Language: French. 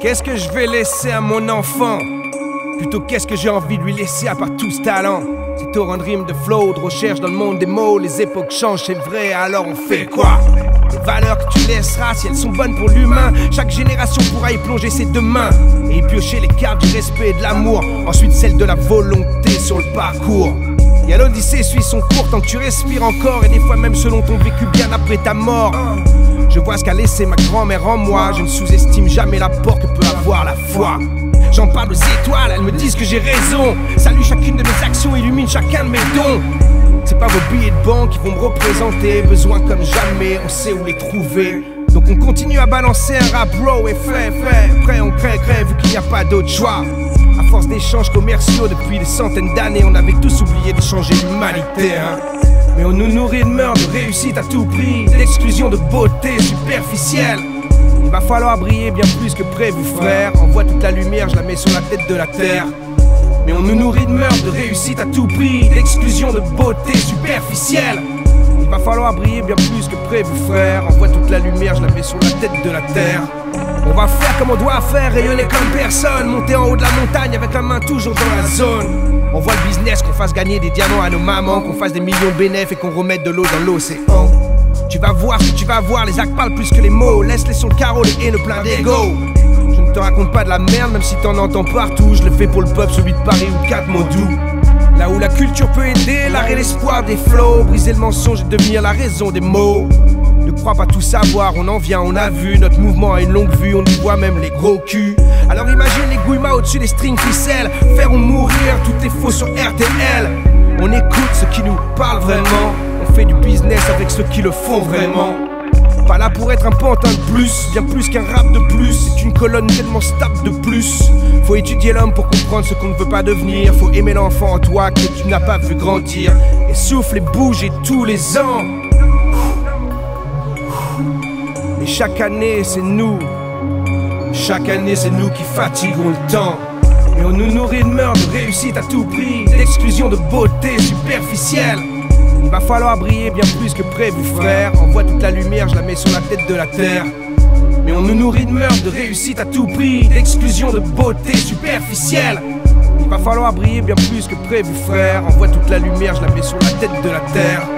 Qu'est-ce que je vais laisser à mon enfant? Plutôt qu'est-ce que j'ai envie de lui laisser à part tout ce talent? C'est torrent de rimes, de flow, de recherche dans le monde des mots. Les époques changent, c'est vrai, alors on fait quoi? Les valeurs que tu laisseras, si elles sont bonnes pour l'humain Chaque génération pourra y plonger ses deux mains Et y piocher les cartes du respect et de l'amour. Ensuite celle de la volonté sur le parcours. Et l'Odyssée suit son cours tant que tu respires encore? Et des fois même selon ton vécu bien après ta mort Je vois ce qu'a laissé ma grand-mère en moi. Je ne sous-estime jamais l'apport que peut avoir la foi. J'en parle aux étoiles, elles me disent que j'ai raison. Salut chacune de mes actions, illumine chacun de mes dons. C'est pas vos billets de banque qui vont me représenter. Besoin comme jamais, on sait où les trouver. Donc on continue à balancer un rap bro et fait, fait, prêt on crée, crée vu qu'il n'y a pas d'autre choix. À force d'échanges commerciaux depuis des centaines d'années, on avait tous oublié de changer l'humanité. Hein. Mais on nous nourrit de meurtre, de réussite à tout prix, d'exclusion de beauté superficielle. Il va falloir briller bien plus que prévu, frère. Envoie toute la lumière, je la mets sur la tête de la terre. Mais on nous nourrit de meurtre, de réussite à tout prix, d'exclusion de beauté superficielle. Il va falloir briller bien plus que prévu, frère. Envoie toute la lumière, sur la tête de la terre. On va faire comme on doit faire, rayonner comme personne, monter en haut de la montagne avec la main toujours dans la zone. On voit le business, qu'on fasse gagner des diamants à nos mamans, qu'on fasse des millions de bénéfices et qu'on remette de l'eau dans l'océan. Tu vas voir que tu vas voir, les actes parlent plus que les mots. Laisse-les sur le carreau, les haines plein d'ego. Je ne te raconte pas de la merde, même si t'en entends partout. Je le fais pour le peuple, celui de Paris ou doux. Là où la culture peut aider, l'arrêt l'espoir des flots, briser le mensonge et devenir la raison des mots. Crois pas tout savoir, on en vient, on a vu. Notre mouvement a une longue vue, on y voit même les gros culs. Alors imagine les gouillemats au-dessus des strings ficelles. Faire ou mourir, tout est faux sur RTL. On écoute ceux qui nous parlent vraiment. On fait du business avec ceux qui le font vraiment. Pas là pour être un pantin de plus, bien plus qu'un rap de plus. C'est une colonne tellement stable de plus. Faut étudier l'homme pour comprendre ce qu'on ne veut pas devenir. Faut aimer l'enfant en toi que tu n'as pas vu grandir. Et souffle et bouger tous les ans. Chaque année, c'est nous. Chaque année, c'est nous qui fatiguons le temps. Et on nous nourrit de meurtre, de réussite à tout prix, d'exclusion de beauté superficielle. Il va falloir briller bien plus que prévu, frère. Envoie toute la lumière, je la mets sur la tête de la terre. Mais on nous nourrit de meurtre, de réussite à tout prix, d'exclusion de beauté superficielle. Il va falloir briller bien plus que prévu, frère. Envoie toute la lumière, je la mets sur la tête de la terre.